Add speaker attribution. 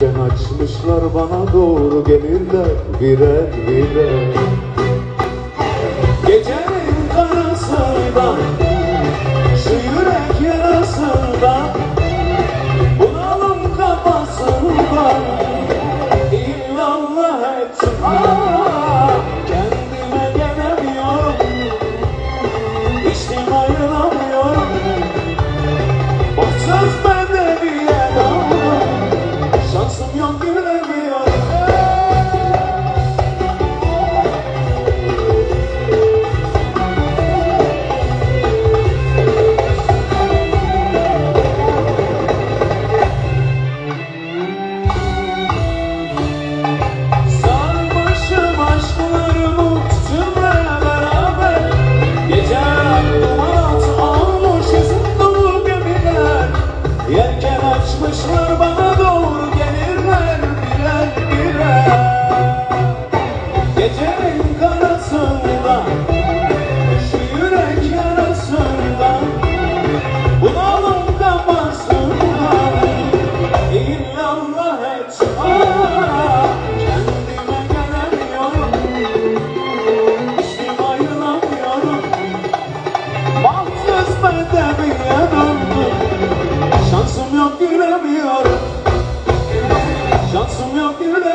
Speaker 1: Sen açmışlar bana doğru gelirler birer birer. Karasıyla pışır bana doğru gelirler bilen yok gülemiyorum Şansım yok gülemiyorum